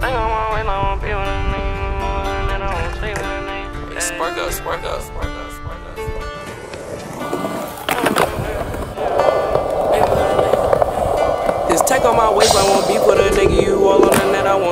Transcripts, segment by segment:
Take on my way, I won't be with a nigga. And I won't stay with a nigga. Spark up, spark up, spark up, spark up. Tech on my waist, I won't beef with a nigga. You all on the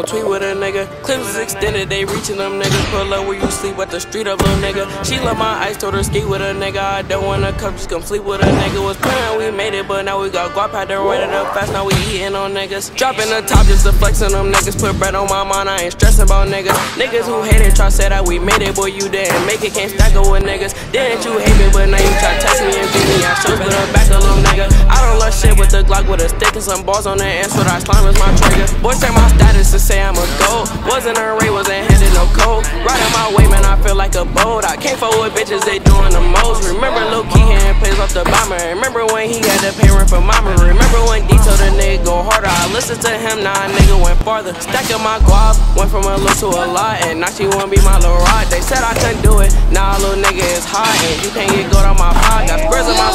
tweet with a nigga. Clips is extended, they reaching them niggas. Pull up where you sleep at the street of little nigga. She love my ice, told her ski with a nigga. I don't wanna come, just come sleep with a nigga. Was playing, we made it, but now we got guap, had to run it up fast. Now we eating on niggas. Dropping the top just to flex on them niggas. Put bread on my mind, I ain't stressing about niggas. Niggas who hate it, try say that we made it, boy, you didn't make it. Can't stack it with niggas. Didn't you hate me, but now you try test me and beat me. I should split her back a little nigga. I don't love shit with the Glock with a stick and some balls on the end, so that slime is my trigger. Boys check my to say I'm a gold. Wasn't a ray, wasn't handed no code. Riding my way, man, I feel like a boat. I can't with bitches, they doing the most. Remember Lil Key hitting plays off the bomber. Remember when he had to pay rent for mama. Remember when D told the nigga go harder. I listened to him, now a nigga went farther. Stacking my guap, went from a little to a lot. And now she wanna be my little rod. They said I couldn't do it. Now a little nigga is hot. And you can't get gold on my pod. Got squares in my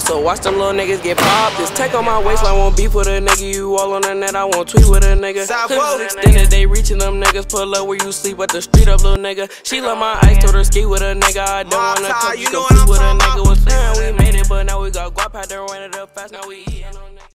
out. So watch them little niggas get popped. This tech on my waistline won't beef with a nigga. You all on the net, I won't tweet with a nigga. Clips extended, they reaching them niggas. Pull up where you sleep at the street up, little nigga. She love my ice, told her ski with a nigga. I don't wanna come, you sleep with a nigga. Was we made it, but now we got guap, had to run it up fast. Now we eating on